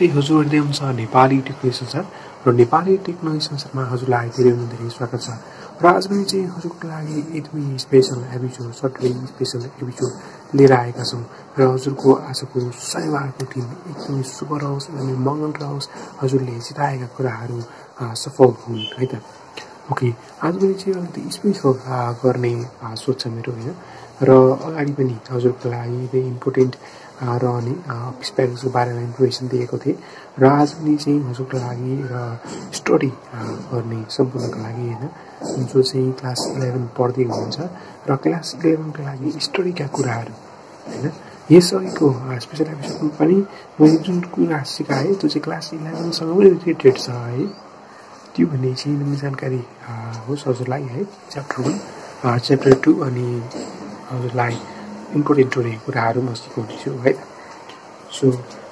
नमस्ते हजुरहरूले हुन्छ नेपाली टेक्नोलोजी संसार र नेपाली टेक्नोलोजी संसारमा हजुरलाई धेरै धेरै स्वागत छ। र आज पनि चाहिँ हजुरको लागि एकदमै स्पेसल एपिसोड सटवे स्पेसल एपिसोड लिएर आएका छौँ र हजुरको आजको शनिबारको दिन एकदमै शुभ रहोस् एकदमै मङ्गल रहोस् हजुरले जिताएका कुराहरू सफल हुन् है त? ओके आज पनि चाहिँ अलिकति स्पेसल गर्ने सोच छ मेरो होइन? र अगाडि पनि हजुरको लागि इम्पोर्टेन्ट रहने प्याकेजको बारेमा इन्फर्मेसन दिएको थिएँ। र आज पनि चाहिँ हजुरको लागि र स्टडी गर्ने सम्पूर्णको लागि होइन। जो चाहिँ क्लास इलेभेन पढ्दै हुनुहुन्छ र क्लास इलेभेनको लागि स्टडीका कुराहरू होइन? यस अघिको स्पेसल एपिसोडमा पनि मैले जुन कुरा सिकाएँ त्यो चाहिँ क्लास इलेभेनसँग पनि रिलेटेड छ है। त्यो भन्ने चाहिँ जानकारी होस् हजुरलाई है। च्याप्टर वान च्याप्टर टू अनि हजुरलाई। इम्पोर्टेन्ट हुने कुराहरू म सिकाउँदैछु है? सो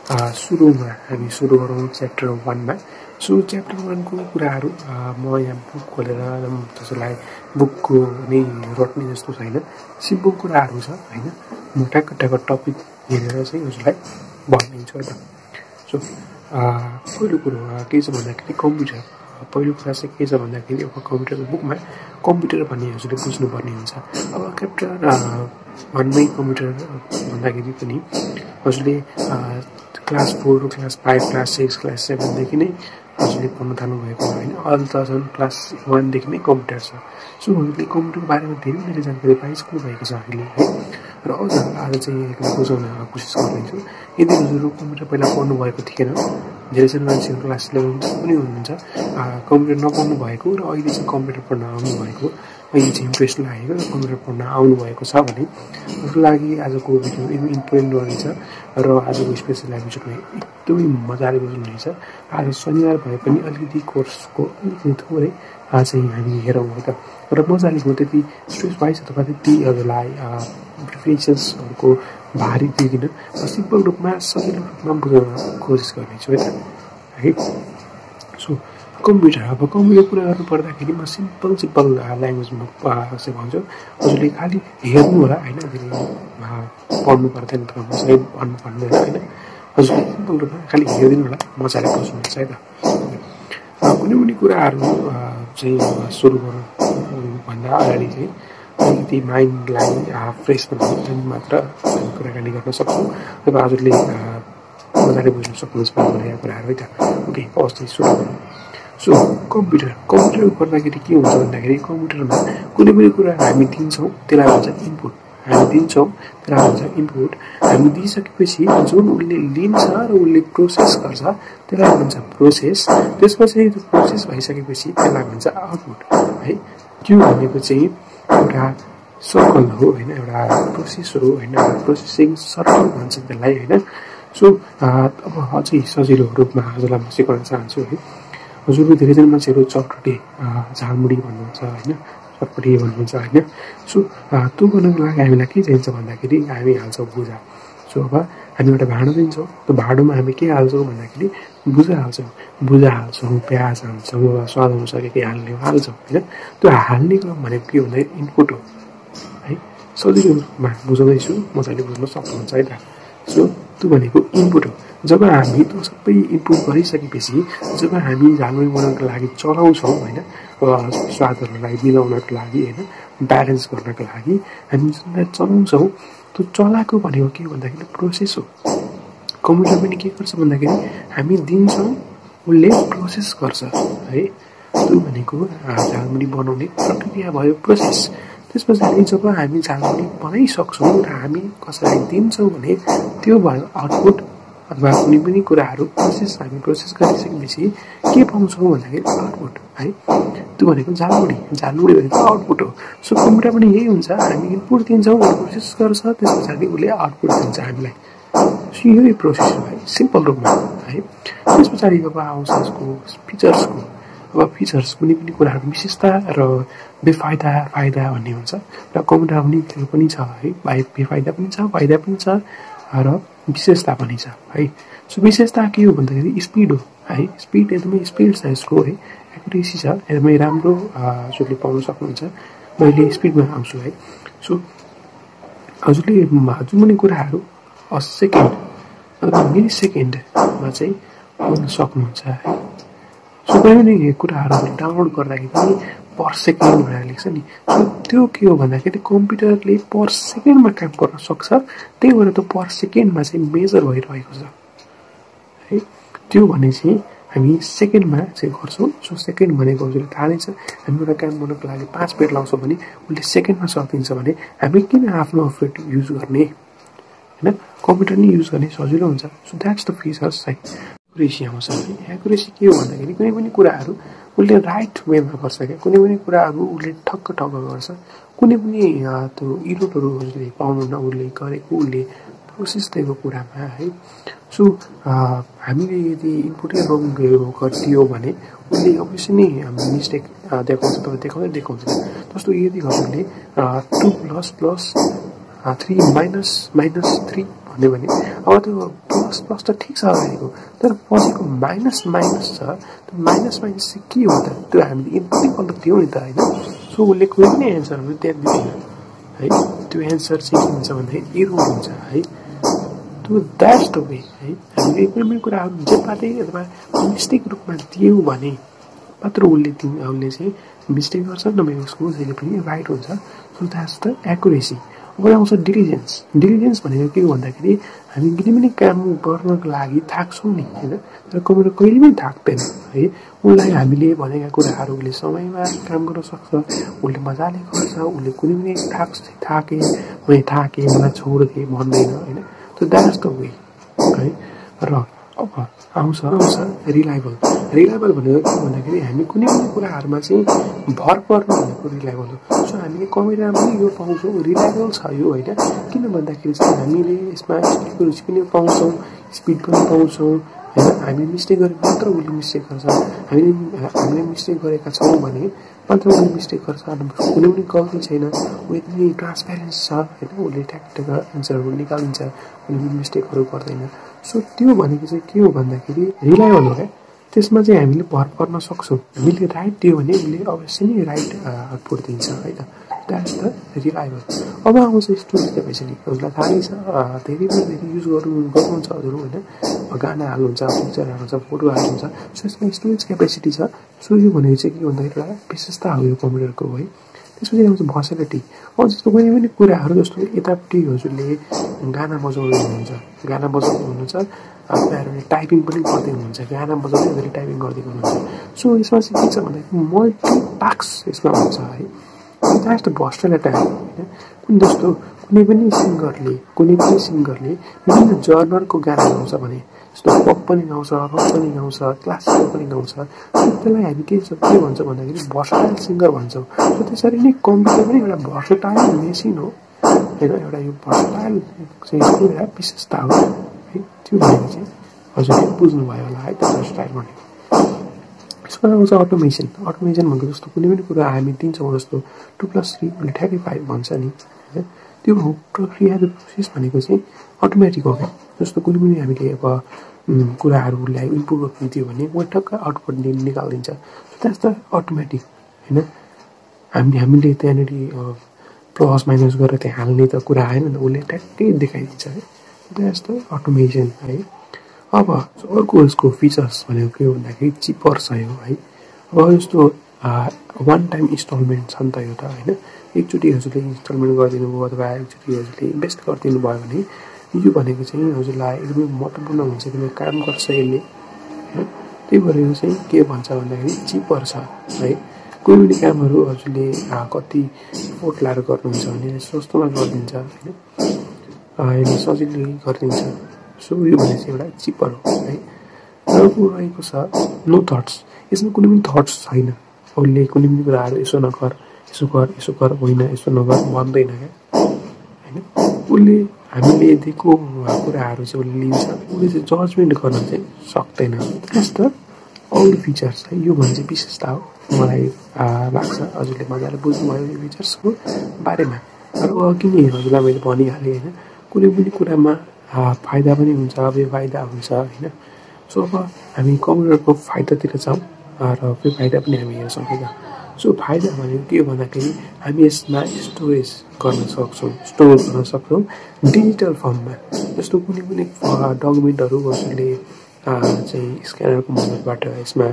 सुरुमा हामी सुरु गरौँ च्याप्टर वानमा। सो च्याप्टर वानको कुराहरू म यहाँ बुक खोलेर त्यसलाई बुकको नै रट्ने जस्तो छैन। सिम्पल कुराहरू छ होइन? म ट्याक्क ट्याक्क टपिक हेरेर चाहिँ उसलाई भनिदिन्छु है त। सो पहिलो कुरो के छ भन्दाखेरि कम्प्युटर। पहिलो कुरा चाहिँ के छ भन्दाखेरि अब कम्प्युटर बुकमा कम्प्युटर भन्ने हजुरले बुझ्नुपर्ने हुन्छ। अब क्याप्टर वानमै कम्प्युटर भन्दाखेरि पनि हजुरले class four class five class six class सेभेनदेखि नै हजुरले पढ्न थाल्नुभएको होइन। अहिले त झन् क्लास वानदेखि नै कम्प्युटर छ। सो हजुरले कम्प्युटरको बारेमा धेरै धेरै जानकारी पाइसक्नु भएको छ अहिले र अझ आज चाहिँ बुझाउन कोसिस गर्दैछु। यदि हजुर कम्प्युटर पहिला पढ्नुभएको थिएन धेरैजना मान्छेहरू क्लास इलेभेन पनि हुनुहुन्छ कम्प्युटर नपढ्नु भएको र अहिले चाहिँ कम्प्युटर पढ्न आउनुभएको चाहिँ इन्ट्रेस्ट लागेको र कम्प्युटर पढ्न आउनुभएको छ भने उसको लागि आजको भिडियो एकदमै इम्पोर्टेन्ट रहेछ र आजको स्पेसल एपिसोडमा एकदमै मजाले बुझ्नुहुनेछ आज शनिबार भए पनि अलिकति कोर्सको अलिकति थोरै चाहिँ हामी हेरौँ है त र मजाले म त्यति स्ट्रेस वाइज अथवा त्यति हजुरलाई प्रिफरेन्सेसहरूको भारी दिँदिन सिम्पल रूपमा सजिलो रूपमा बुझाउन कोसिस गर्नेछु है त है सो कम्प्युटर अब कम्प्युटर कुरा गर्नु पर्दाखेरि म सिम्पल सिम्पल ल्याङ्ग्वेजमा सिकाउँछु हजुरले खालि हेर्नु होला होइन? पढ्नु पर्दैन सही भन्नु पर्दैन होइन? हजुरले सिम्पल रूपमा खालि हेरिदिनु होला मजाले बुझ्नुहुन्छ है त कुनै पनि कुराहरू चाहिँ सुरु गर्नुभन्दा अगाडि चाहिँ अलिकति माइन्डलाई फ्रेस बनाउनु मात्र कुराकानी गर्न सक्छौँ। अब हजुरले मजाले बुझ्नु सक्नुहुन्छ भनेको कुराहरू है त ओके हवस् सुरु गरौँ सो कम्प्युटर कम्प्युटर गर्दाखेरि के हुन्छ भन्दाखेरि कम्प्युटरमा कुनै पनि कुरा हामी दिन्छौँ त्यसलाई भन्छ इनपुट हामी दिन्छौँ त्यसलाई भन्छ इनपुट हामी दिइसकेपछि जुन उसले लिन्छ र उसले प्रोसेस गर्छ त्यसलाई भन्छ प्रोसेस त्यसपछि त्यो प्रोसेस भइसकेपछि त्यसलाई भन्छ आउटपुट है? त्यो भनेको चाहिँ एउटा सर्कल हो होइन? एउटा प्रोसेस हो होइन? प्रोसेसिङ सर्कल भन्छ त्यसलाई होइन? सो अब अझै सजिलो रूपमा हजुरलाई म सिकाउन चाहन्छु है? हजुरको धेरैजना मान्छेहरू चटपटे झालमुडी भन्नुहुन्छ होइन? चटपटे भन्नुहुन्छ होइन? सो त्यो गर्नको लागि हामीलाई के चाहिन्छ भन्दाखेरि हामी हाल्छौँ भुजा। सो अब हामी एउटा भाँडो दिन्छौँ। त्यो भाँडोमा हामी के हाल्छौँ भन्दाखेरि भुजा हाल्छौँ। भुजा हाल्छौँ प्याज हाल्छौँ स्वाद अनुसार के हाल्ने हाल्छौँ होइन? त्यो हाल्ने क्रम भनेको के भन्दाखेरि इनपुट हो। है? सजिलोमा बुझाउँदैछु मजाले बुझ्न सक्नुहुन्छ है त? सो त्यो भनेको इनपुट हो। जब हामी त्यो सबै इनपुट गरिसकेपछि जब हामी झालमुरी बनाउनको लागि चलाउँछौँ होइन स्वादहरूलाई मिलाउनको लागि होइन ब्यालेन्स गर्नको लागि हामी जुनलाई चलाउँछौँ त्यो चलाएको भनेको के भन्दाखेरि प्रोसेस हो। कम्प्युटर पनि के गर्छ भन्दाखेरि हामी दिन्छौँ उसले प्रोसेस गर्छ है। त्यो भनेको झालमुरी बनाउने प्रक्रिया भयो प्रोसेस। त्यस पछाडि जब हामी झालमुरी बनाइसक्छौँ र हामी कसैलाई दिन्छौँ भने त्यो भयो आउटपुट अथवा कुनै पनि कुराहरू प्रोसेस हामी प्रोसेस गरिसकेपछि के पाउँछौँ भन्दाखेरि आउटपुट है? त्यो भनेको झालमुडी। झालमुडी भनेको आउटपुट हो। सो कम्प्युटर पनि यही हुन्छ। हामी इनपुट दिन्छौँ प्रोसेस गर्छ त्यस पछाडि उसले आउटपुट दिन्छ हामीलाई। सो यही प्रोसेस हो है सिम्पल रूपमा है? त्यस पछाडि अब आउँछ यसको फिचर्सको अब फिचर्स कुनै पनि कुराहरू विशेषता र बेफाइदा फाइदा भन्ने हुन्छ। र कम्प्युटर पनि त्यो पनि छ है। बेफाइदा पनि छ फाइदा पनि छ र विशेषता पनि छ है। सो विशेषता के हो भन्दाखेरि स्पिड हो है। स्पिड एकदमै स्पिड छ यसको है। एक्युरेसी छ एकदमै राम्रो हजुरले पाउन सक्नुहुन्छ। मैले स्पिडमा आउँछु है। सो हजुरले जुन कुराहरू सेकेन्ड मिली सेकेन्डमा चाहिँ गर्न सक्नुहुन्छ है। कुनै पनि कुराहरू डाउनलोड गर्दाखेरि पनि पर सेकेन्ड भनेर लेख्छ नि। त्यो के हो भन्दाखेरि कम्प्युटरले पर सेकेन्डमा काम गर्न सक्छ त्यही भएर त्यो पर सेकेन्डमा चाहिँ मेजर भइरहेको छ। है त्यो भने चाहिँ हामी सेकेन्डमा चाहिँ गर्छौँ। सो सेकेन्ड भनेको हजुरले थाहा नै छ हामी एउटा काम गर्नको लागि पाँच मिनट लाउँछौँ भने उसले सेकेन्डमा सकिदिन्छ भने हामी किन आफ्नो अफेट युज गर्ने? होइन कम्प्युटर नै युज गर्ने सजिलो हुन्छ। सो द्याट्स द फिचर्स है एक्युरेसी आउँछ है एक्युरेसी के हो भन्दाखेरि कुनै पनि कुराहरू उसले राइट वेमा गर्छ क्या। कुनै पनि कुराहरू उसले ठक्क ठक्क गर्छ। कुनै पनि त्यो इरोटहरू उसले पाउनुहुन्न उसले गरेको उसले प्रोसेस दिएको कुरामा है। सो हामीले यदि इनपुटै रङ गरिदियो भने उसले अवश्य नै मिस्टेक देखाउँछ। तर देखाउँदै देखाउँदैन। जस्तो यदि हजुरले two plus plus three minus minus three भन्यो भने अब त्यो प्लस प्लस त ठिक छ अगाडिको तर पछिको माइनस माइनस छ त्यो माइनस माइनस चाहिँ के हो त? त्यो हामीले गलत दियौँ नि त होइन? सो उसले कुनै पनि एन्सरहरू त्यहाँ दिँदैन है? त्यो एन्सर चाहिँ के हुन्छ भन्दाखेरि इरो हुन्छ है? त्यो द्याट्स द वे है? हामीले कुनै पनि कुराहरू जेपाटै अथवा मिस्टेक रूपमा दियौँ भने मात्र उसले उसले चाहिँ मिस्टेक गर्छ नभए उसको जहिले पनि राइट हुन्छ। सो द्याट्स द एकुरेसी अब आउँछ डिलिजेन्स डिलिजेन्स भनेको के हो भन्दाखेरि हामी कुनै पनि काम गर्नको लागि थाक्छौँ नि होइन? तर कम्प्युटर कहिले पनि थाक्दैन है? उसलाई हामीले भनेका कुराहरू उसले समयमा काम गर्न सक्छ उसले मजाले गर्छ उसले कुनै पनि थाक्छ थाकेँ मैले थाकेँ मलाई छोडिदिएँ भन्दैन होइन? त्यो द्याट्स द वे है? र अब आउँछ आउँछ रिलायबल रिलायबल भनेको के भन्दाखेरि हामी कुनै पनि कुराहरूमा चाहिँ भर पर्नु भनेको रिलायबल हो। सो हामीले कम्प्युटरमा पनि यो पाउँछौँ रिलायबल छ यो होइन। किन भन्दाखेरि चाहिँ हामीले यसमा स्पिडको पनि पाउँछौँ स्पिड पनि पाउँछौँ। होइन हामीले मिस्टेक गरेको मात्र उसले मिस्टेक गर्छ। हामीले हामीले मिस्टेक गरेका छौँ भने मात्र उसले मिस्टेक गर्छ। कुनै पनि गल्ती छैन। ऊ एकदमै ट्रान्सप्यारेन्स छ। होइन उसले ठ्याक एन्सरहरू निकालिदिन्छ कुनै पनि मिस्टेकहरू गर्दैन सो त्यो भनेको चाहिँ के हो भन्दाखेरि रिलायबल हो क्या? त्यसमा चाहिँ हामीले भर पर्न सक्छौँ। हामीले राइट दियो भने उसले अवश्य नै राइट आउटपुट दिन्छ है त? द्याट्स द रिलायबल अब आउँछ स्टोरेज क्यापेसिटी उसलाई थाहा छ धेरै धेरै युज गर्नु गर्नुहुन्छ हजुर होइन? गाना हाल्नुहुन्छ पिक्चर हाल्नुहुन्छ फोटो हाल्नुहुन्छ। सो यसमा स्टोरेज क्यापेसिटी छ। सो यो भनेको चाहिँ के भन्दाखेरि एउटा विशेषता हो यो कम्प्युटरको है? त्यसपछि आउँछ भर्सेलिटी अब जस्तो कुनै पनि कुराहरू जस्तो यतापट्टि हजुरले गाना बजाउनु हुनुहुन्छ गाना बजाउनु हुनुहुन्छ तपाईँहरूले टाइपिङ पनि गर्दै हुनुहुन्छ। गाना बजाउँदै फेरि टाइपिङ गर्दै हुनुहुन्छ सो यसमा चाहिँ के छ भन्दाखेरि मल्टी टास्क यसमा हुन्छ है। द्याट्स द भर्सेलिटी होइन। कुन जस्तो कुनै पनि सिङ्गरले कुनै पनि सिङ्गरले विभिन्न जर्नरको गाना गाउँछ भने जस्तो पप पनि गाउँछ रक पनि गाउँछ क्लासिकल पनि गाउँछ। त्यसलाई हामी के के भन्छ भन्दाखेरि भर्सटाइल सिङ्गर भन्छौँ। सो त्यसरी नै कम्प्युटर पनि एउटा भर्सटाइल मेसिन हो। होइन एउटा यो भर्सटाइल चाहिँ एउटा विशेषता हो। है त्यो चाहिँ हजुरले बुझ्नुभयो होला है त्यो भर्सटाइल भनेको यसमा आउँछ अटोमेसन अटोमेसन भनेको जस्तो कुनै पनि कुरा हामी दिन्छौँ जस्तो टु प्लस थ्री उसले ठ्याक्कै फाइभ भन्छ नि होइन त्यो प्रक्रिया प्रोसेस भनेको चाहिँ अटोमेटिक हो क्या जस्तो कुनै पनि हामीले अब कुराहरू ल्यायो इनपुट गरिदियो भने ऊ टक्क आउटपुट निकालिदिन्छ द अटोमेटिक होइन हामी हामीले त्यहाँनिर प्लस माइनस गरेर त्यहाँ हाल्ने त कुरा आएन नि उसले ट्याक्कै देखाइदिन्छ है द अटोमेसन है। अब अर्को यसको फिचर्स भनेको के भन्दाखेरि चिपर छ यो है। अब जस्तो वान टाइम इन्स्टलमेन्ट छ नि त यो त होइन। एकचोटि हजुरले इन्स्टलमेन्ट गरिदिनु भयो अथवा एकचोटि हजुरले इन्भेस्ट गरिदिनु भयो भने यो भनेको चाहिँ हजुरलाई एकदमै महत्त्वपूर्ण हुन्छ किनभने काम गर्छ यसले होइन त्यही भएर यो चाहिँ के भन्छ भन्दाखेरि चिपर छ है। कुनै पनि कामहरू हजुरले कति लाएर गर्नुहुन्छ भने सस्तोमा गरिदिन्छ होइन। यसले सजिलै गरिदिन्छ। सो यो भने चाहिँ एउटा चिपर हो है। अर्को रहेको छ नो थट्स यसमा कुनै पनि थट्स छैन। उसले कुनै पनि कुराहरू यसो नगर यसो गर यसो गर होइन यसो नगर भन्दैन क्या। होइन? उसले हामीले दिएको कुराहरू चाहिँ उसले लिन्छ। उसले चाहिँ जजमेन्ट गर्न चाहिँ सक्दैन। त्यस्तो अल फिचर्स है। यो भने चाहिँ विशेषता हो। मलाई लाग्छ। हजुरले मजाले बुझ्नुभयो यो फिचर्सको बारेमा। र अघि नै हजुरलाई मैले भनिहालेँ होइन। कुनै पनि कुरामा फाइदा पनि हुन्छ बेफाइदा हुन्छ होइन? सो अब हामी कम्प्युटरको फाइदातिर जाउँ र बेफाइदा पनि हामी हेर्न सक्दैनौँ सो फाइदा भनेको के हो भन्दाखेरि हामी यसमा स्टोरेज गर्न सक्छौँ स्टोर गर्न सक्छौँ डिजिटल फर्ममा। जस्तो कुनै पनि डकुमेन्टहरू हजुरले चाहिँ स्क्यानरको मद्दतबाट यसमा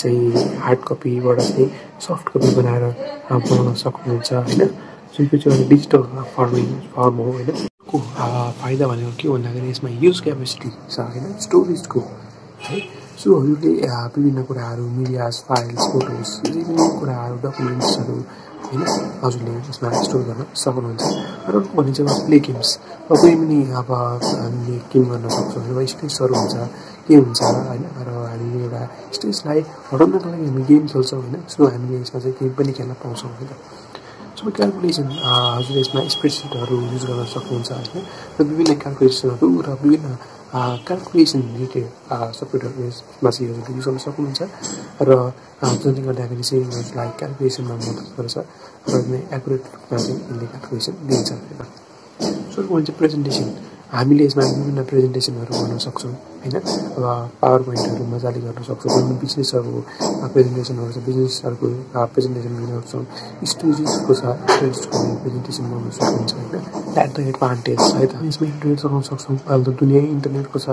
चाहिँ हार्ड कपीबाट चाहिँ सफ्ट कपी बनाएर बनाउन सक्नुहुन्छ होइन? सो यो चाहिँ डिजिटल फर्मिङ फर्म हो होइन? को फाइदा भनेको के भन्दाखेरि यसमा युज क्यापेसिटी छ होइन स्टोरेजको है सो हजुरले विभिन्न कुराहरू मिडियाज फाइल्स फोटोज विभिन्न कुराहरू डकुमेन्ट्सहरू होइन हजुरले यसमा स्टोर गर्न सक्नुहुन्छ र अर्को भने चाहिँ अब प्ले गेम्स अब कुनै पनि अब हामीले गेम गर्न सक्छौँ अब स्ट्रेसहरू हुन्छ के हुन्छ होइन र हामीले एउटा स्ट्रेसलाई हटाउनको लागि हामी गेम खेल्छौँ होइन सो हामीले यसमा चाहिँ गेम पनि खेल्न पाउँछौँ होइन सबै क्यालकुलेसन हजुर यसमा स्प्रेडसिटहरू युज गर्न सक्नुहुन्छ होइन र विभिन्न क्यालकुलेसनहरू र विभिन्न क्यालकुलेसन रिलेटेड सफ्टवेयरहरू यसमा चाहिँ हजुरले युज गर्न सक्नुहुन्छ र जसले गर्दाखेरि चाहिँ यसलाई क्यालकुलेसनमा मद्दत गर्छ र एकुरेट रूपमा चाहिँ यसले क्यालकुलेसन दिन्छ सो चाहिँ प्रेजेन्टेसन हामीले यसमा विभिन्न प्रेजेन्टेसनहरू गर्न सक्छौँ होइन? अब पावर पोइन्टहरू मजाले गर्न सक्छौँ विभिन्न बिजनेसहरू प्रेजेन्टेसनहरू छ बिजनेसहरूको प्रेजेन्टेसन गर्न सक्छौँ। स्टोरेजको छ स्टोरेजको प्रेजेन्टेसन गर्न सक्नुहुन्छ होइन? एट द एडभान्टेज है त? यसमा इन्टरनेट चलाउन सक्छौँ। अहिले त दुनियाँ इन्टरनेटको छ।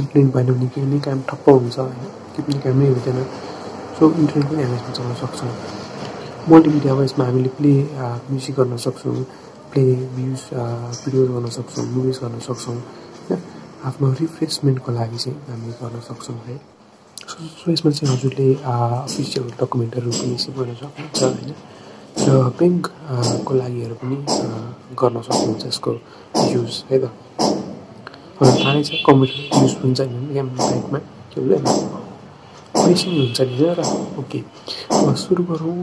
इन्टरनेट भएन भने केही नै काम ठप्प हुन्छ होइन? केही पनि कामै हुँदैन। सो इन्टरनेट पनि हामी यसमा चलाउन सक्छौँ। मल्टिमिडिया अब यसमा हामीले प्ले म्युजिक गर्न सक्छौँ। प्ले भ्युज भिडियोज गर्न सक्छौँ मुभिज गर्न सक्छौँ होइन? आफ्नो रिफ्रेसमेन्टको लागि चाहिँ हामी गर्न सक्छौँ है? सो यसमा चाहिँ हजुरले अफिसियल डकुमेन्टहरू पनि सेभ गर्न सक्नुहुन्छ होइन? र ब्याङ्कको लागिहरू पनि गर्न सक्नुहुन्छ यसको युज है त? थाहै छ कम्प्युटर युज हुन्छ नि ब्याङ्कमा के हुँदैन पैसा हुन्छ नि र ओके सुरु गरौँ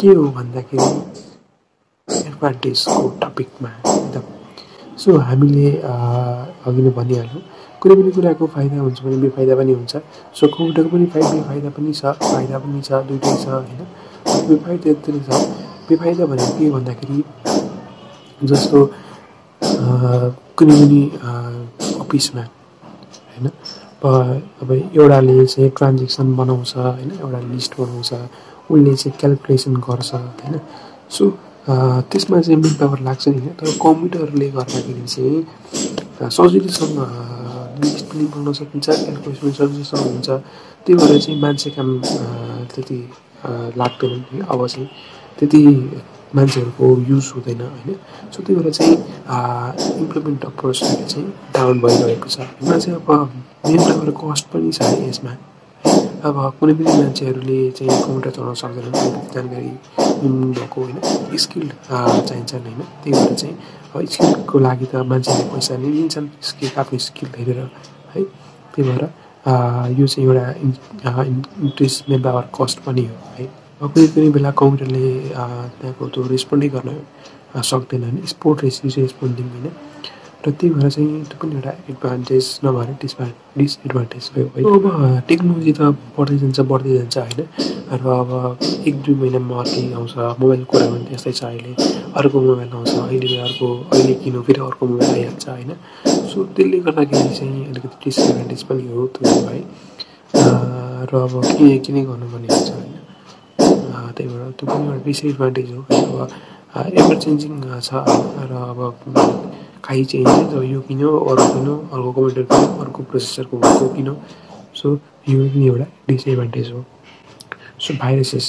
के हो भन्दाखेरि एडभान्टेजको टपिकमा एकदम। सो हामीले अघि नै भनिहाल्यौँ कुनै पनि कुराको फाइदा हुन्छ भने बेफाइदा पनि हुन्छ। सो कम्प्युटरको पनि फाइ बेफाइदा पनि छ फाइदा पनि छ दुइटै छ होइन? बेफाइदा यति छ। बेफाइदा भनेको के भन्दाखेरि जस्तो कुनै पनि अफिसमा होइन? अब एउटाले चाहिँ ट्रान्जेक्सन बनाउँछ होइन? एउटा लिस्ट बनाउँछ उसले चाहिँ क्यालकुलेसन गर्छ होइन? सो त्यसमा चाहिँ मेन पावर लाग्छ नि तर कम्प्युटरले गर्दाखेरि चाहिँ सजिलोसँग लिस्ट पनि बनाउन सकिन्छ क्यालकुलेसन सजिलोसँग हुन्छ त्यही भएर चाहिँ मान्छे काम त्यति लाग्दैन अब चाहिँ त्यति मान्छेहरूको युज हुँदैन होइन? सो त्यही भएर चाहिँ इम्प्लिमेन्ट अफ प्रोसेसले चाहिँ डाउन भइरहेको छ। चाहिँ अब मेन पावर कस्ट पनि छ यसमा। अब कुनै पनि मान्छेहरूले चाहिँ कम्प्युटर चलाउन सक्दैनन् जानकारी भएको होइन। स्किल्ड चाहिन्छन् होइन। त्यही भएर चाहिँ अब स्किलको लागि त मान्छेले पैसा नै लिन्छन्। स्किल आफ्नो स्किल हेरेर है। त्यही भएर यो चाहिँ एउटा इन्क्रिज मेन पावर कस्ट पनि हो है। अब कुनै कुनै बेला कम्प्युटरले त्यहाँको त्यो रेस्पोन्डै गर्न सक्दैन स्पोर्ट रेस रेस्पोन्डिङ होइन। र त्यही भएर चाहिँ त्यो पनि एउटा एडभान्टेज नभएर डिसभा डिसएडभान्टेज भयो। है अब टेक्नोलोजी त बढ्दै जान्छ बढ्दै जान्छ होइन? र अब एक दुई महिनामा अर्कै आउँछ मोबाइलको कुरा पनि त्यस्तै छ अहिले। अर्को मोबाइल आउँछ अहिले अर्को अहिले किन्यो फेरि अर्को मोबाइल आइहाल्छ होइन? सो त्यसले गर्दाखेरि चाहिँ अलिकति डिसएडभान्टेज पनि हो त्यो है? र अब के किन गर्नुपर्ने हुन्छ होइन? त्यही भएर त्यो पनि एउटा डिसएडभान्टेज हो। अब एभर चेन्जिङ छ। र अब खाइ चेन्ज अब यो किन्यो अर्को किन्यो अर्को कम्प्युटर किन्यो अर्को प्रोसेसरको भएको किन्यो सो यो पनि एउटा डिसएडभान्टेज हो सो भाइरसेस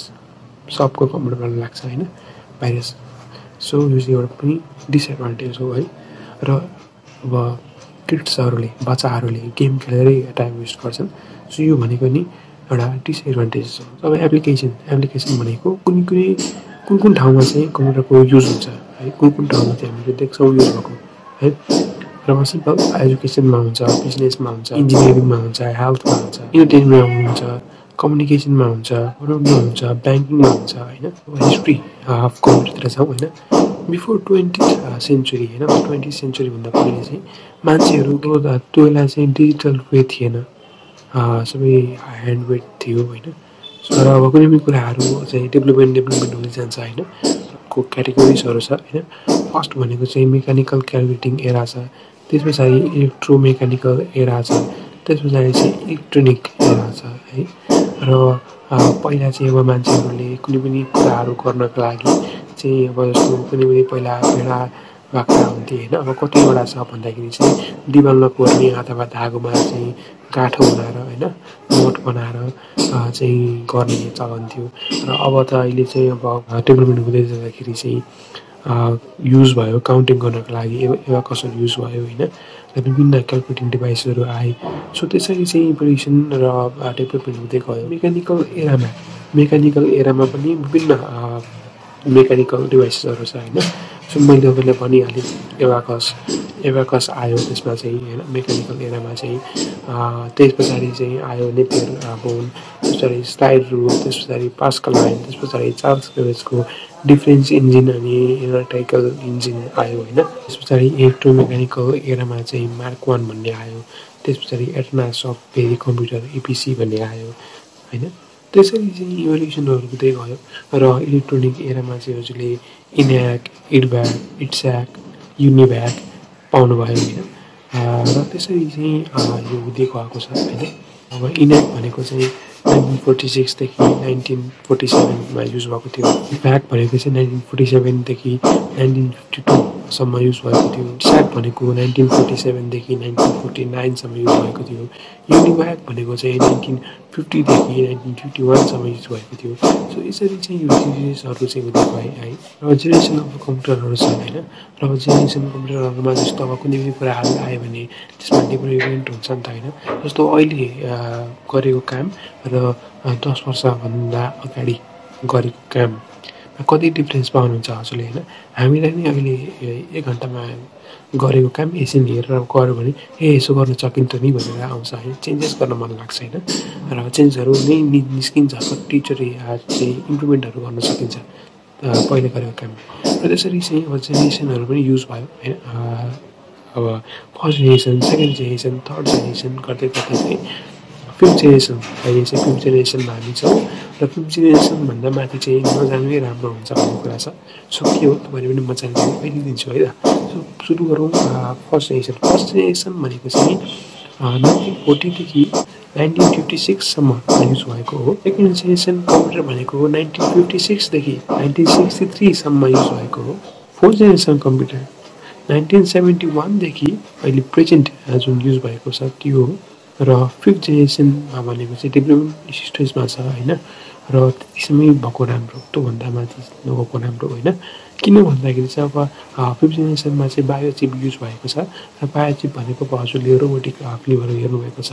सबको कम्प्युटरमा लाग्छ होइन भाइरस सो यो चाहिँ एउटा पनि डिसएडभान्टेज हो है र अब किड्सहरूले बच्चाहरूले गेम खेलेरै टाइम वेस्ट गर्छन्। सो यो भनेको नि एउटा डिसएडभान्टेज हो अब एप्लिकेसन एप्लिकेसन भनेको कुनै कुनै कुन कुन ठाउँमा चाहिँ कम्प्युटरको युज हुन्छ है? कुन कुन ठाउँमा चाहिँ हामीले देख्छौँ युज भएको। है र सिम्पल एजुकेसनमा हुन्छ बिजनेसमा हुन्छ इन्जिनियरिङमा हुन्छ हेल्थमा हुन्छ इन्टरटेनमेन्टमा हुन्छ कम्युनिकेसनमा हुन्छ रोडमा हुन्छ ब्याङ्किङमा हुन्छ होइन? हिस्ट्री अफ कम्प्युटरतिर छौँ होइन? बिफोर ट्वेन्टी सेन्चुरी होइन? ट्वेन्टी सेन्चुरीभन्दा पहिले चाहिँ मान्छेहरू त्यो बेला चाहिँ डिजिटल वे थिएन। सबै ह्यान्ड वेड थियो होइन? तर अब कुनै पनि कुराहरू चाहिँ डेभलपमेन्ट डेभलपमेन्ट हुँदै जान्छ होइन? को क्याटेगोरिजहरू छ होइन? फर्स्ट भनेको चाहिँ मेकानिकल क्यालकुलेटिङ एरा छ। त्यस पछाडि इलेक्ट्रोमेकानिकल एरा छ। त्यस पछाडि चाहिँ इलेक्ट्रोनिक एरा छ है? र पहिला चाहिँ अब मान्छेहरूले कुनै पनि कुराहरू गर्नको लागि चाहिँ अब जस्तो कुनै पनि पहिला भेडा बाख्रा हुन्थे होइन अब कतिवटा छ भन्दाखेरि चाहिँ दिवालमा कोर्ने अथवा धागोमा चाहिँ गाँठो बनाएर होइन नोट बनाएर चाहिँ गर्ने चलन थियो। र अब त अहिले चाहिँ अब डेभलपमेन्ट हुँदै जाँदाखेरि चाहिँ युज भयो काउन्टिङ गर्नको लागि एवा कसरी युज भयो होइन र विभिन्न क्यालकुलेटिङ डिभाइसहरू आए। सो त्यसरी चाहिँ इभोल्युसन र डेभलपमेन्ट हुँदै गयो। मेकानिकल एरामा मेकानिकल एरामा पनि विभिन्न मेकानिकल डिभाइसेसहरू छ होइन। मैले तपाईँलाई भनिहालेँ एभाकस एभाकस आयो त्यसमा चाहिँ होइन मेकानिकल एरामा चाहिँ त्यस पछाडि चाहिँ आयो नेपियर बोन त्यस पछाडि स्लाइड रुल त्यस पछाडि पास्कल लाइन त्यस पछाडि चार्ल्स बेवेजको डिफ्रेन्स इन्जिन अनि इलेक्ट्रिकल इन्जिन आयो होइन? त्यस पछाडि इलेक्ट्रोमेकानिकल एरामा चाहिँ मार्क वान भन्ने आयो त्यस पछाडि एटनास अफ कम्प्युटर एपिसी भन्ने आयो होइन? त्यसरी चाहिँ इभोल्युसनहरू हुँदै गयो र इलेक्ट्रोनिक एरामा चाहिँ हजुरले इन्याक इडब्याग इट्स्याक युनिभ्याक पाउनुभयो होइन। र त्यसरी चाहिँ यो हुँदै गएको छ होइन अब इन्याक भनेको चाहिँ नाइन्टिन फोर्टी सिक्सदेखि नाइन्टिन फोर्टी सेभेनमा युज भएको थियो। भ्याक भनेको चाहिँ नाइन्टिन फोर्टी सेभेनदेखि नाइन्टिन फिफ्टी टूसम्म युज भएको थियो। स्याक भनेको नाइन्टिन फोर्टी सेभेनदेखि नाइन्टिन फोर्टी नाइनसम्म युज भएको थियो। युनिभ्याक भनेको चाहिँ नाइन्टिन फिफ्टीदेखि नाइन्टिन फिफ्टी वानसम्म युज भएको थियो। सो यसरी चाहिँ यो डिजिजेसहरू चाहिँ हुँदै गए। है र जेनेरेसन अफ कम्प्युटरहरू छ होइन? र जेनेरेसन कम्प्युटरहरूमा जस्तो अब कुनै पनि कुराहरू आयो भने त्यसमा डेभलपमेन्ट हुन्छ नि त होइन? जस्तो अहिले गरेको काम र दस वर्षभन्दा अगाडि गरेको काममा कति डिफ्रेन्स पाउनुहुन्छ हजुरले होइन? हामीलाई नै अहिले एक घन्टामा गरेको काम एकछिन हेरेर गऱ्यो भने ए यसो गर्न सकिन्छ नि भनेर आउँछ है? चेन्जेस गर्न मन लाग्छ होइन? र चेन्जहरू नै निस्किन्छ कतिचोटि चाहिँ इम्प्रुभमेन्टहरू गर्न सकिन्छ पहिला गरेको काम। र त्यसरी चाहिँ अब जेनेरेसनहरू पनि युज भयो होइन? अब first generation second generation third generation गर्दै गर्दै चाहिँ फिफ्थ जेनेरेसन अहिले चाहिँ फिफ्थ जेनेरेसनमा हामी छौँ। र फिफ्थ जेनेरेसनभन्दा माथि चाहिँ नजानुकै राम्रो हुन्छ भन्ने कुरा छ। सो के हो तपाईँले पनि म जानकारी अहिले दिन्छु है। त सो सुरु गरौँ फर्स्ट जेनेरेसन फर्स्ट जेनेरेसन भनेको चाहिँ नाइन्टिन फोर्टीदेखि नाइन्टिन फिफ्टी सिक्ससम्म युज भएको हो। सेकेन्ड जेनेरेसन कम्प्युटर भनेको नाइन्टिन फिफ्टी सिक्सदेखि नाइन्टिन सिक्सटी थ्रीसम्म युज भएको हो। Fourth generation computer nineteen seventy वानदेखि अहिले प्रेजेन्ट जुन युज भएको छ त्यो हो। र फिफ्थ जेनेरेसनमा भनेको चाहिँ डेभलपमेन्ट स्टेजमा छ होइन? र त्यतिसम्मै भएको राम्रो त्योभन्दा माथि नगएको राम्रो होइन। किन भन्दाखेरि चाहिँ अब फिफ्थ जेनेरेसनमा चाहिँ बायोचिप युज भएको छ। र बायोचिप भनेको अब हजुरले रोबोटिक फिल्महरू हेर्नुभएको छ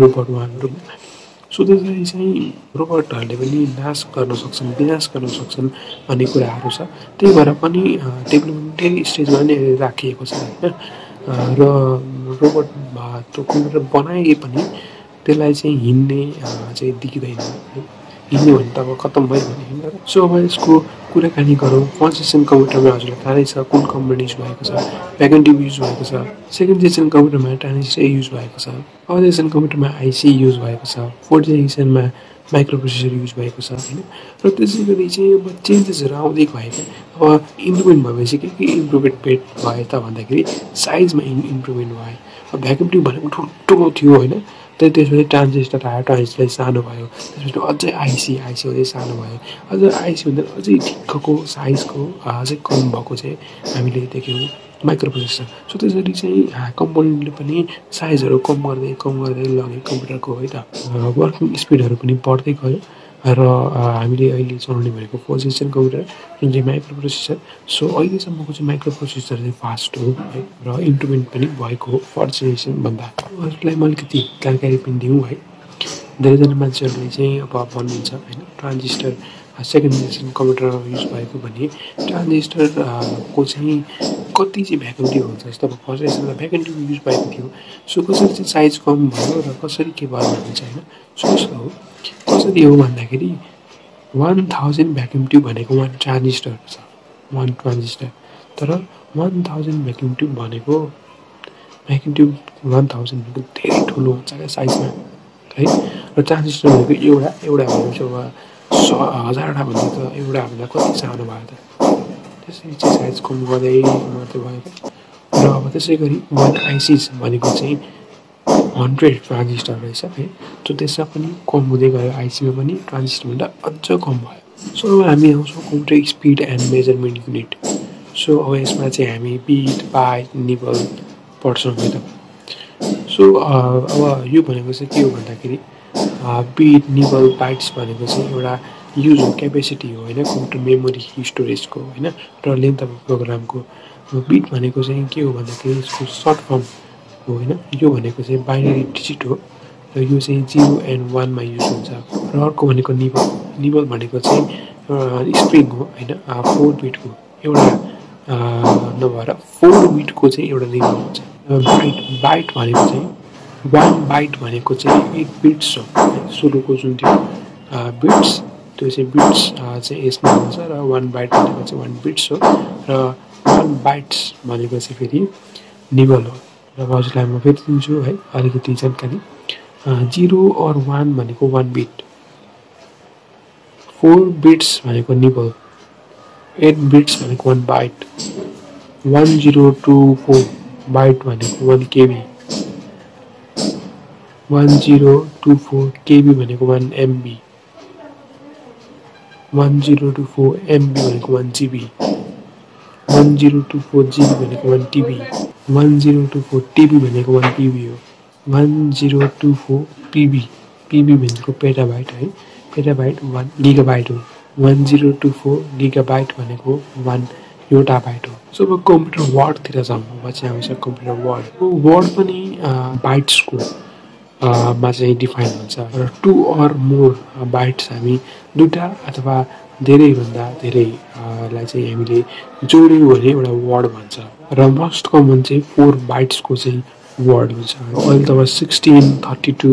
रोबोट वानहरू सो त्यसरी चाहिँ रोबोटहरूले पनि नाश गर्न सक्छन् विनाश गर्न सक्छन् भन्ने कुराहरू छ। त्यही भएर पनि डेभलपमेन्टै स्टेजमा नै राखिएको छ होइन? र रोबोट कम्प्युटर बनाए पनि त्यसलाई चाहिँ हिँड्ने चाहिँ देखिँदैन है। हिँड्ने भने त अब खत्तम भयो भने सो अब यसको कुराकानी गरौँ। फर्स्ट कम्प्युटरमा हजुरलाई थाहै छ कुन कम्पनी युज भएको छ भ्याकेन्टिभ युज भएको छ सेकेन्ड जेनेरेसन कम्प्युटरमा ट्रान्जिस्टर युज भएको छ थर्ड जेनेरेसन कम्प्युटरमा आइसी युज भएको छ फोर्थ जेनेरेसनमा माइक्रो प्रोसेसर युज भएको छ होइन? र त्यसै गरी चाहिँ अब चेन्जेसहरू आउँदै गयो अब इम्प्रुभमेन्ट भएपछि के के इम्प्रुभमेन्ट पेड भयो त भन्दाखेरि साइजमा इम्प्रुभमेन्ट भयो अब भ्याकुम ट्युब भनेको ठुल्ठुलो थियो होइन? त्यही त्यसपछि ट्रान्जिस्टर आयो ट्रान्जिस्टर सानो भयो। त्यसपछि अझै आइसी आइसी अझै सानो भयो। अझ आइसीभन्दा अझै ठिक्कको साइजको अझै कम भएको चाहिँ हामीले देख्यौँ। माइक्रो प्रोसेसर सो त्यसरी चाहिँ कम्पोनेन्टले पनि साइजहरू कम गर्दै कम गर्दै लग्यो कम्प्युटरको है त। वर्किङ स्पिडहरू पनि बढ्दै गयो। र हामीले अहिले चलाउने भनेको फोर जेनेरेसन कम्प्युटर जुन चाहिँ माइक्रो प्रोसेसर सो अहिलेसम्मको चाहिँ माइक्रो प्रोसेसर चाहिँ फास्ट हो है र इम्प्रुभमेन्ट पनि भएको हो फर्स्ट जेनेरेसनभन्दा अरूलाई मैले अलिकति जानकारी पनि दिउँ है। धेरैजना मान्छेहरूले चाहिँ अब भन्नुहुन्छ होइन transistor second generation computer use भएको भने ट्रान्जिस्टरको चाहिँ कति चाहिँ भ्याकुम हुन्छ जस्तो अब फर्स्ट जेनेरेसनमा भ्याकुम युज भएको थियो। सो कसरी चाहिँ साइज कम भयो र कसरी के भयो भन्ने चाहिँ होइन। सो कस्तो हो। कसरी हो भन्दाखेरि वान थाउजन्ड भ्याक्युम ट्युब भनेको वान ट्रान्जिस्टर छ। One transistor. तर वान थाउजन्ड भ्याक्युम ट्युब भनेको भ्याक्युम ट्युब वान थाउजन्ड भनेको धेरै ठुलो हुन्छ क्या साइजमा है? र ट्रान्जिस्टर भनेको एउटा एउटा भनेपछि अब स हजारवटा भने त एउटा भन्दा कति सानो भयो त? त्यसरी चाहिँ साइज कम गर्दै मात्रै भयो र अब त्यसै गरी वान आइसिस भनेको चाहिँ हन्ड्रेड ट्रान्जिस्टर रहेछ है। सो त्यसमा पनि कम हुँदै गयो आइसीमा पनि। ट्रान्जिस्टरभन्दा अझ कम भयो। सो अब हामी आउँछौँ computer speed and measurement unit. So अब यसमा चाहिँ हामी बिट बाइट निबल पढ्छौँ है त। सो अब यो भनेको चाहिँ के हो भन्दाखेरि बिट निबल बाइट्स भनेको चाहिँ एउटा युज क्यापेसिटी हो होइन? कम्प्युटर मेमोरी स्टोरेजको होइन? र लेन्थ अफ प्रोग्रामको बिट भनेको चाहिँ के हो भन्दाखेरि यसको सर्ट फर्म हो होइन? यो भनेको चाहिँ बाइनरी डिजिट हो र यो चाहिँ जिरो एन्ड वानमा युज हुन्छ। र अर्को भनेको निबल। निबल भनेको चाहिँ स्प्रिङ हो होइन? फोर बिटको एउटा नभएर फोर बिटको चाहिँ एउटा निबल हुन्छ। बाइट बाइट भनेको चाहिँ वान बाइट भनेको चाहिँ एक बिट्स हो सुरुको जुन त्यो बिट्स त्यो चाहिँ बिट्स चाहिँ यसमा वान बाइट वान बिट्स हो र वान बाइट्स फेरि निबल हो। र हजुरलाई म फेरि दिन्छु है जानकारी जिरो अर वान भनेको one bit four bits nibble eight bits one byte one zero two four byte one KB one zero two four KB भनेको one MB one zero two four MB भनेको one GB one zero two four GB भनेको one TB one zero two four TB भनेको one PB हो. One zero two four PB PB भनेको petabyte है. Petabyte one gigabyte हो. One zero two four gigabyte भनेको one एउटा byte हो. So अब कम्प्युटर वर्डतिर अब चाहिँ हामी कम्प्युटर वर्ड वर्ड पनि बाइट्सको मा चाहिँ डिफाइन हुन्छ। र टु अर मोर बाइट्स हामी दुईवटा अथवा धेरैभन्दा धेरैलाई चाहिँ हामीले जोड्यौँ भने एउटा वर्ड भन्छ। र मोस्ट कमन चाहिँ फोर बाइट्सको चाहिँ वर्ड हुन्छ। अहिले त sixteen thirty two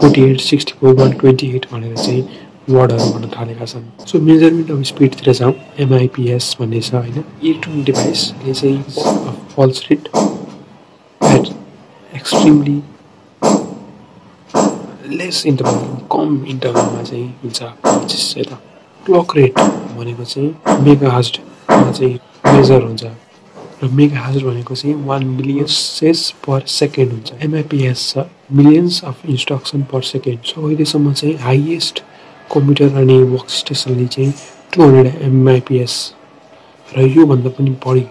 forty eight sixty four one twenty eight भनेर चाहिँ वर्डहरू भन्न थालेका छन्। सो मेजरमेन्ट अफ स्पिडतिर जाउँ। एमआइपिएस भन्ने छ होइन? इलेक्ट्रोनिक डिभाइसले चाहिँ pulse rate at extremely less interval कम इन्टरभलमा चाहिँ हुन्छ. यता क्लक रेट भनेको चाहिँ मेगा हाजमा चाहिँ मेजर हुन्छ. र मेगा हाजर भनेको चाहिँ वान मिलियन सेस पर सेकेन्ड हुन्छ. एमआइपिएस छ millions of instruction per second so अहिलेसम्म चाहिँ हाइएस्ट कम्प्युटर अनि वर्क स्टेसनले चाहिँ टु हन्ड्रेड एमआइपिएस र योभन्दा पनि बढी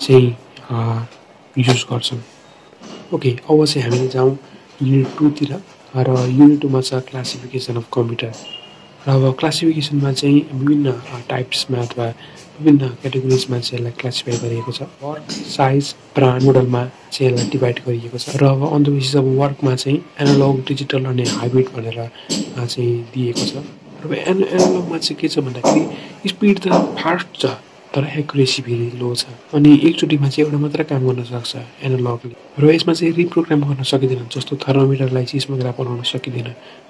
चाहिँ युज गर्छन्. ओके अब चाहिँ हामीले जाउँ युनिट टूतिर र युनिट टूमा छ क्लासिफिकेसन अफ कम्प्युटर र अब क्लासिफिकेसनमा चाहिँ विभिन्न टाइप्समा अथवा विभिन्न क्याटेगोरिजमा चाहिँ यसलाई क्लासिफाई गरिएको छ। वर्क साइज ब्रान्ड मोडलमा चाहिँ यसलाई डिभाइड गरिएको छ। र अब अन द बेसिस वर्कमा चाहिँ एनालग डिजिटल अनि हाइब्रिड भनेर चाहिँ दिएको छ। र एन एनालगमा चाहिँ के छ भन्दाखेरि स्पिड त फास्ट छ। तर एकुरेसी लो छ अनि एकचोटिमा चाहिँ एउटा मात्र काम गर्न सक्छ एनालगले र यसमा चाहिँ रिप्रोग्राम गर्न सकिँदैन जस्तो थर्मोमिटरलाई सिस्मोग्राफ बनाउन सकिँदैन।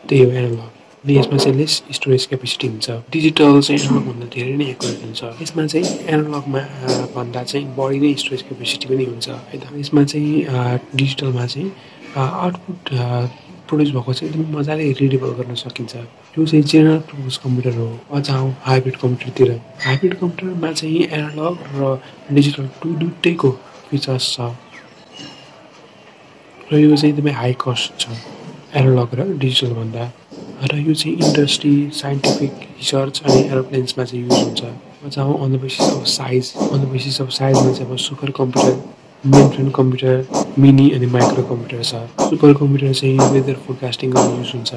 त्यही हो एनालग अनि यसमा चाहिँ लेस स्टोरेज क्यापेसिटी हुन्छ। डिजिटल चाहिँ एनालगभन्दा धेरै नै एकुरेट हुन्छ। यसमा चाहिँ एनालगमा भन्दा चाहिँ बढी नै स्टोरेज क्यापेसिटी पनि हुन्छ। यसमा चाहिँ डिजिटलमा चाहिँ आउटपुट प्रड्युस भएको चाहिँ एकदमै मजाले रिडेबल गर्न सकिन्छ। यो चाहिँ जेनरल पर्पज कम्प्युटर हो अझ आउँ हाइब्रिड कम्प्युटरतिर हाइब्रिड कम्प्युटरमा चाहिँ एनालग र डिजिटल टु दुइटैको फिचर्स छ। र यो चाहिँ एकदमै हाई कस्ट छ एनालग र डिजिटलभन्दा र यो चाहिँ इन्डस्ट्री साइन्टिफिक रिसर्च अनि एरोप्लेन्समा चाहिँ युज हुन्छ। अझ आउँ on the basis of size on the basis of साइजमा चाहिँ अब super computer main computer mini अनि माइक्रो कम्प्युटर छ। सुपर कम्प्युटर चाहिँ वेदर फोरकास्टिङ गर्न युज हुन्छ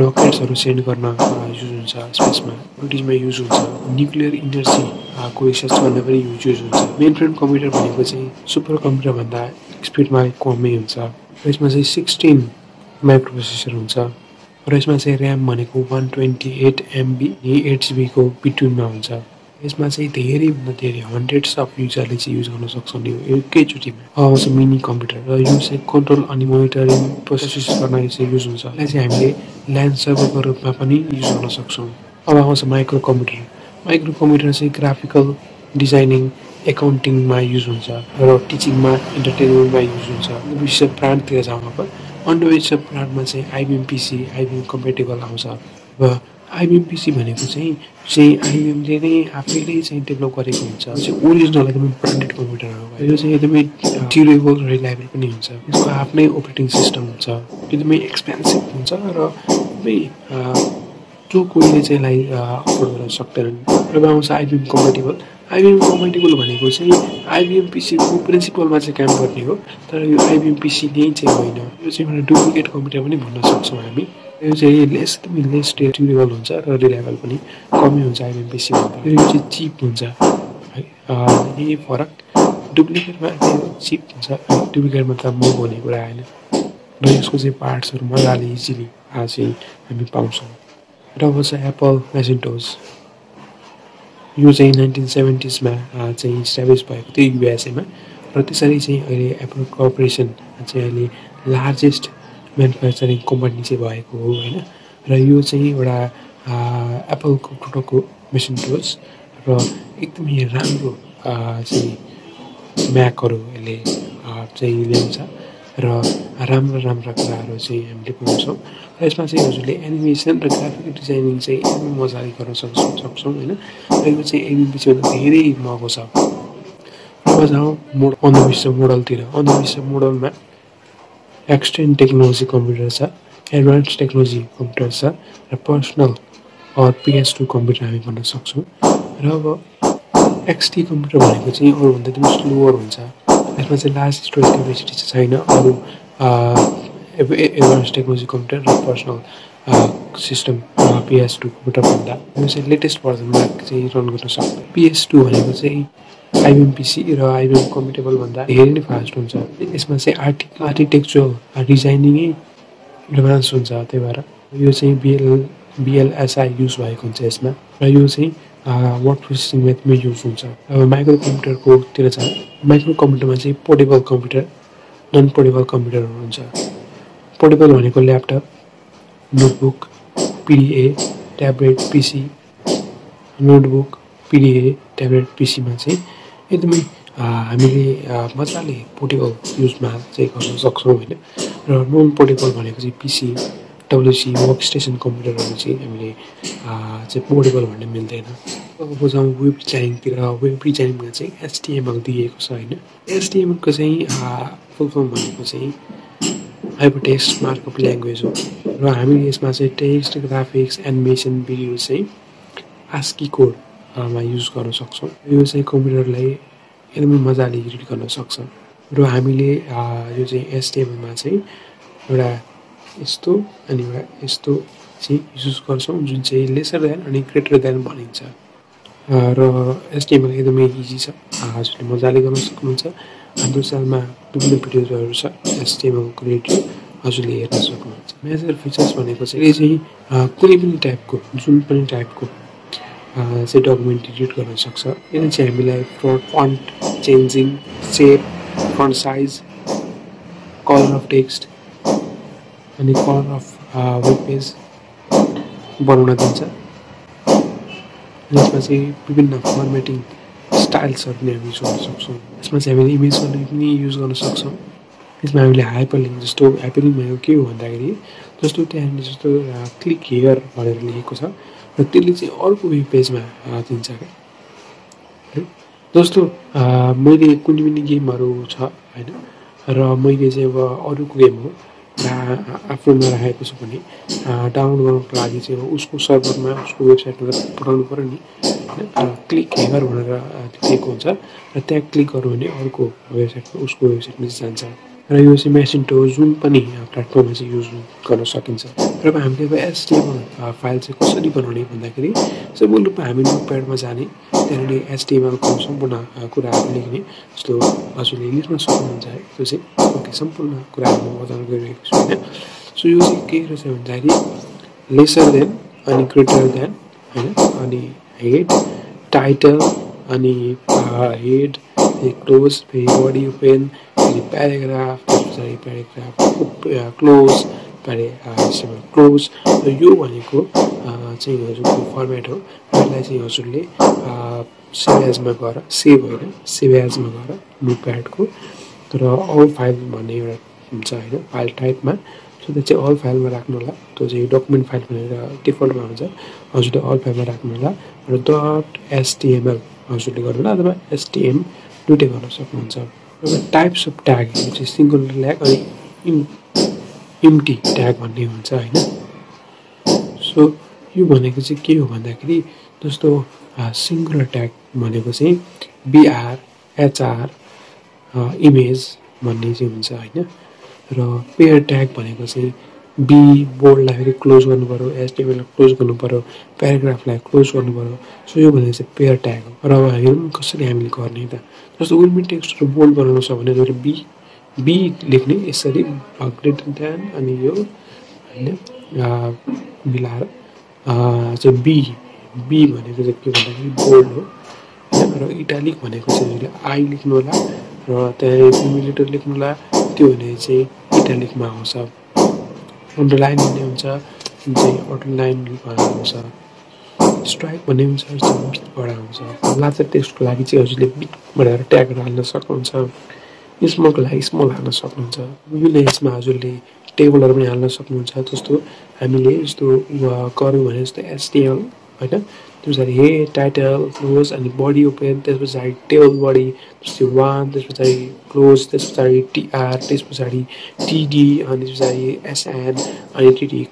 रकेट्सहरू सेन्ड गर्न युज हुन्छ स्पेसमा ब्रिटिसमा युज हुन्छ न्युक्लियर इनर्जीको रिसर्च गर्न पनि युज हुन्छ। मेन फ्रेन्ड कम्प्युटर भनेको चाहिँ सुपर कम्प्युटरभन्दा स्पिडमा कमै हुन्छ। र यसमा चाहिँ सिक्सटिन माइक्रो प्रोसेसर हुन्छ। र यसमा चाहिँ ऱ्याम भनेको one twenty eight MB eight जिबीको बिट्विनमा हुन्छ। यसमा चाहिँ धेरैभन्दा धेरै हन्ड्रेड्स अफ युजरले चाहिँ युज गर्न सक्छन् यो एकैचोटिमा। अब चाहिँ मिनी कम्प्युटर र यो चाहिँ कन्ट्रोल अनि मोनिटरिङ प्रोसेस गर्न चाहिँ युज हुन्छ। यसलाई चाहिँ हामीले ल्यान्ड सर्भरको रूपमा पनि युज गर्न सक्छौँ। अब आउँछ माइक्रो कम्प्युटर माइक्रो कम्प्युटर चाहिँ ग्राफिकल डिजाइनिङ एकाउन्टिङमा युज हुन्छ र टिचिङमा इन्टरटेनमेन्टमा युज हुन्छ। ब्रान्डतिर जाउँ अब। अन्डर विशेष ब्रान्डमा चाहिँ आइबिएम पिसी आइबिएम कम्पेटेबल आउँछ। अब आइबिएम पिसी भनेको चाहिँ चाहिँ आइबिएमले नै आफैले चाहिँ डेभलप गरेको हुन्छ। ओरिजिनल एकदमै ब्रान्डेड कम्प्युटर हो यो चाहिँ एकदमै ड्युरेबल रिलायबल पनि हुन्छ। यसको आफ्नै अपरेटिङ सिस्टम हुन्छ। एकदमै एक्सपेन्सिभ हुन्छ र एकदमै जो कोहीले चाहिँ यसलाई अफोर्ड गर्न सक्दैनन्। र आउँछ आइबिएम कम्पेटेबल आइबिएम कम्पेटेबल भनेको चाहिँ आइबिएम पिसीको प्रिन्सिपलमा चाहिँ काम गर्ने हो। तर यो आइबिएम पिसी नै चाहिँ होइन। यो चाहिँ एउटा डुप्लिकेट कम्प्युटर पनि भन्न सक्छौँ हामी। यो चाहिँ लेस एकदमै लेस ड्युरेबल हुन्छ र रिलायबल पनि कमै हुन्छ आइबिएम पिसीभन्दा यो चाहिँ चिप हुन्छ। है यही फरक। डुप्लिकेटमा चाहिँ चिप हुन्छ। डुप्लिकेटमा त महँगो हुने कुरा आएन र यसको चाहिँ पार्ट्सहरू मजाले इजिली चाहिँ हामी पाउँछौँ। र अब चाहिँ एप्पल मेसिन्टोज यो चाहिँ नाइन्टिन सेभेन्टिजमा चाहिँ इस्टाब्लिस भएको थियो युएसएमा र त्यसरी चाहिँ अहिले एप्पल कर्पोरेसन चाहिँ अहिले लार्जेस्ट म्यानुफ्याक्चरिङ कम्पनी चाहिँ भएको हो होइन? र यो चाहिँ एउटा एप्पलको प्रोडक्टको मेसिन्टोज र एकदमै राम्रो चाहिँ म्याकहरू यसले चाहिँ ल्याउँछ र राम्रा राम्रा कुराहरू चाहिँ हामीले पाउँछौँ। र यसमा चाहिँ हजुरले एनिमेसन र ग्राफिक डिजाइनिङ चाहिँ एकदमै मजाले गर्न सक्छौँ सक्छौँ होइन? र यो चाहिँ एमबिपीसीभन्दा धेरै महँगो छ। अब जाउँ मोड अन्धविश्व मोडलतिर। अन्धविश्व मोडलमा एक्सटेन्ड टेक्नोलोजी कम्प्युटर छ एडभान्स टेक्नोलोजी कम्प्युटर छ र पर्सनल पिएस टू कम्प्युटर हामी भन्न सक्छौँ। र अब एक्सटी कम्प्युटर भनेको चाहिँ अरूभन्दा एकदमै स्लोवर हुन्छ। यसमा चाहिँ लार्ज स्टोरेज क्यापेसिटी चाहिँ छैन। अरू एडभान्स टेक्नोलोजी कम्प्युटर र पर्सनल सिस्टम पिएस टू कम्प्युटरभन्दा यो चाहिँ लेटेस्ट भर्जनमा चाहिँ रन गर्न सक्छ। पिएस टू भनेको चाहिँ आइबिएमपिसी र आइबिएम कम्प्युटेबलभन्दा धेरै नै फास्ट हुन्छ। यसमा चाहिँ आर्टि आर्किटेक्चुअल डिजाइनिङै एडभान्स हुन्छ त्यही भएर यो चाहिँ बिएल बिएलएसआई युज भएको हुन्छ यसमा र यो चाहिँ वर्ड प्रोसेसिङ मेथमै युज हुन्छ। अब माइक्रो कम्प्युटरकोतिर छ माइक्रो कम्प्युटरमा चाहिँ पोर्टेबल कम्प्युटर नन पोर्टेबल कम्प्युटरहरू हुन्छ पोर्टेबल भनेको laptop notebook PDA tablet PC notebook PDA tablet पिसीमा चाहिँ एकदमै हामीले मजाले पोर्टेबल युजमा चाहिँ गर्न सक्छौँ होइन। र नन पोर्टेबल भनेको चाहिँ पिसी डब्लुसी वर्क स्टेसन कम्प्युटरहरू चाहिँ हामीले चाहिँ पोर्टेबल भन्ने मिल्दैन। अब बुझाउँ वेब डिजाइनिङतिर वेब डिजाइनिङमा चाहिँ एसटिएमएल दिएको छ होइन। एसटिएमएलको चाहिँ फुल फर्म भनेको चाहिँ हाइपरटेक्स्ट मार्कअप ल्याङ्ग्वेज हो। र हामीले यसमा चाहिँ टेक्स्ट ग्राफिक्स एनिमेसन भिडियो चाहिँ आस्की कोडमा युज गर्न सक्छौँ यो चाहिँ कम्प्युटरलाई एकदमै मजाले रिड गर्न सक्छ र हामीले यो चाहिँ एसटिएमएलमा चाहिँ एउटा यस्तो अनि एउटा यस्तो चाहिँ युज गर्छौँ जुन चाहिँ लेसर देन अनि ग्रेटर देन भनिन्छ। र एसटिएमएल एकदमै इजी छ। हजुरले मजाले गर्न सक्नुहुन्छ। हाम्रो सालमा विभिन्न भिडियोजहरू छ एसटिएमएलको रिलेटेड। हजुरले हेर्न सक्नुहुन्छ। मेजर फिचर्स भनेको चाहिँ चाहिँ कुनै पनि टाइपको जुन पनि टाइपको चाहिँ डकुमेन्ट एडिट गर्न सक्छ। यसले चाहिँ हामीलाई front font changing shape front size colour of text अनि कलर अफ वेब पेज बनाउन दिन्छ। यसमा चाहिँ विभिन्न फर्मेटिङ स्टाइल्सहरू पनि हामी युज गर्न सक्छौँ। यसमा चाहिँ हामीले इमेजहरू पनि युज गर्न सक्छौँ। यसमा हामीले हाइपर लिङ्क जस्तो हाइपर भनेको के हो भन्दाखेरि जस्तो त्यहाँनिर जस्तो क्लिक हेयर भनेर लेखेको छ। र त्यसले चाहिँ अर्को वेब पेजमा दिन्छ क्या। है? जस्तो मैले कुनै पनि गेमहरू छ होइन? र मैले चाहिँ अब अरूको गेम हो आफूमा राखेको छ भने डाउनलोड गर्नुको लागि चाहिँ उसको सर्भरमा उसको वेबसाइटमा पठाउनु पऱ्यो नि होइन? क्लिक हेगर भनेर दिएको हुन्छ। र त्यहाँ क्लिक गर्यो भने अर्को वेबसाइटमा उसको वेबसाइटमा जान्छ। र यो चाहिँ मेसिन्टो जुन पनि प्लेटफर्ममा चाहिँ युज गर्न सकिन्छ। र अब हामीले अब एसटिएमएल फाइल चाहिँ कसरी बनाउने भन्दाखेरि चाहिँ मूल रूपमा हामी नोटप्याडमा जाने त्यहाँनिर एसटिएमएलको सम्पूर्ण कुराहरू लेख्ने जस्तो हजुरले लेख्न सक्नुहुन्छ है त्यो चाहिँ ओके सम्पूर्ण कुराहरू म बजाउन गइरहेको छु होइन। सो यो चाहिँ के रहेछ भन्दाखेरि लेसर देन अनि ग्रेटर देन होइन अनि हेड टाइटल अनि हेड क्लोज फेरि बडी ओपेन फेरि प्याराग्राफ पछाडि प्याराग्राफ क्लोज प्यारे क्लोज र यो भनेको चाहिँ हजुरको फर्मेट हो यसलाई चाहिँ हजुरले सेभ एजमा गएर सेभ होइन सेभ एजमा गएर नोटप्याडको तर अल फाइल भन्ने एउटा हुन्छ होइन फाइल टाइपमा सो त्यो चाहिँ अल फाइलमा राख्नु होला त्यो चाहिँ डकुमेन्ट फाइल भनेर डिफल्टमा हुन्छ हजुरले अल फाइलमा राख्नु होला र डट एसटिएमएल हजुरले गर्नु होला अथवा एसटिएम दुइटै गर्न सक्नुहुन्छ। टाइप्स अफ ट्याग चाहिँ सिङ्गल ल्याग अनि इम इम्टी ट्याग भन्ने हुन्छ होइन? सो यो भनेको चाहिँ के हो भन्दाखेरि जस्तो सिङ्गुलर ट्याग भनेको चाहिँ बिआर एचआर इमेज भन्ने चाहिँ हुन्छ होइन? र पेयर ट्याग भनेको चाहिँ बी बोर्डलाई फेरि क्लोज गर्नु पऱ्यो क्लोज गर्नु पऱ्यो प्याराग्राफलाई क्लोज गर्नु पऱ्यो सो यो भनेको चाहिँ पेयर ट्याग हो। र अब हेरौँ कसरी हामीले गर्ने त? जस्तो विलमिन टेक्स्टहरू बोल्ड बनाउनु छ भने बी बी लेख्ने यसरी ग्रेटर देन अनि यो होइन मिलाएर चाहिँ बी बी भनेको चाहिँ के भन्दाखेरि बोल्ड हो। र इटालिक भनेको चाहिँ आई लेख्नु होला र त्यहाँ मिलिटर लेख्नु होला त्यो भने चाहिँ इटालिकमा आउँछ। अन्डरलाइन भन्ने हुन्छ जुन चाहिँ अन्डरलाइन आउँछ। स्ट्राइक भन्ने हुन्छ बिटबाट आउँछ। लाचर टेक्स्टको लागि चाहिँ हजुरले बिट भनेर ट्यागहरू हाल्न सक्नुहुन्छ। स्मलको लागि स्मल हाल्न सक्नुहुन्छ। विभिन्न यसमा हजुरले टेबलहरू पनि हाल्न सक्नुहुन्छ। जस्तो हामीले जस्तो गऱ्यौँ भने जस्तो एसटिएल होइन? त्यस पछाडि हे टाइटल क्लोज अनि बडी ओपन त्यस पछाडि टेबल बडी त्यसपछि वान त्यस पछाडि क्लोज त्यस पछाडि टिआर त्यस पछाडि टिडी अनि त्यस पछाडि एसएन अनि टिडी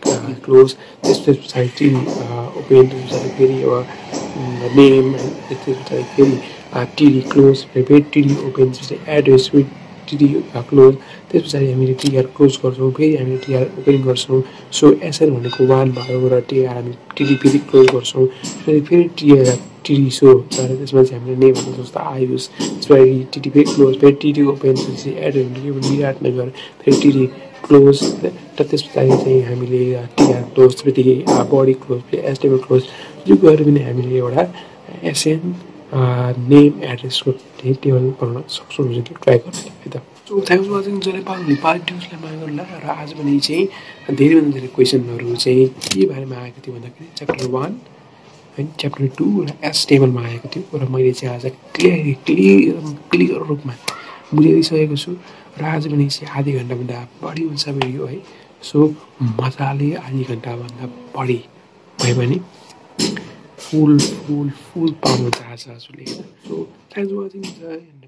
क्लोज त्यस त्यस पछाडि टिडी ओपन त्यस पछाडि फेरि अब नेम त्यस पछाडि फेरि टिडी क्लोज फेरि फेरि टिडी ओपन त्यस पछाडि एड्रेस टिडी क्लोज त्यस पछाडि हामीले टिआर क्लोज गर्छौँ फेरि हामीले टिआर ओपन गर्छौँ। सो एसएल भनेको वान भयो र टिआर हामी टिडी फेरि क्लोज गर्छौँ। फेरि फेरि टिआर टिडी सो गरेर त्यसमा चाहिँ हामीले नेमहरू जस्तो आयुष। त्यसपछि टिडी फेरि क्लोज फेरि टिडी ओपन त्यसपछि एड विराटनगर फेरि टिडी क्लोज। र त्यस पछाडि चाहिँ हामीले टिआर क्लोज फेरि बडी क्लोज फेरि एसटेबल क्लोज। यो गरेर पनि हामीले एउटा एसएन नेम एड्रेसको टेबल बनाउन सक्छौँ ट्राई गर्नु है त सो थ्याङ्क्स वाचिङ जसले नेपाल नेपाली न्युजलाई माया गर्नुला र आज पनि चाहिँ धेरैभन्दा धेरै क्वेसनहरू चाहिँ के बारेमा आएको थियो भन्दाखेरि च्याप्टर वान होइन च्याप्टर टू र एस टेबलमा आएको थियो र मैले चाहिँ आज क्लियर क्लियर क्लियर रूपमा बुझाइदिइसकेको छु र आज पनि चाहिँ आधी घन्टाभन्दा बढी हुन्छ भिडियो है सो मजाले आधी घन्टाभन्दा बढी भयो भने फुल फुल फुल पाउनु चाहन्छ हजुरले होइन सो थ्याङ्क्स वाचिङ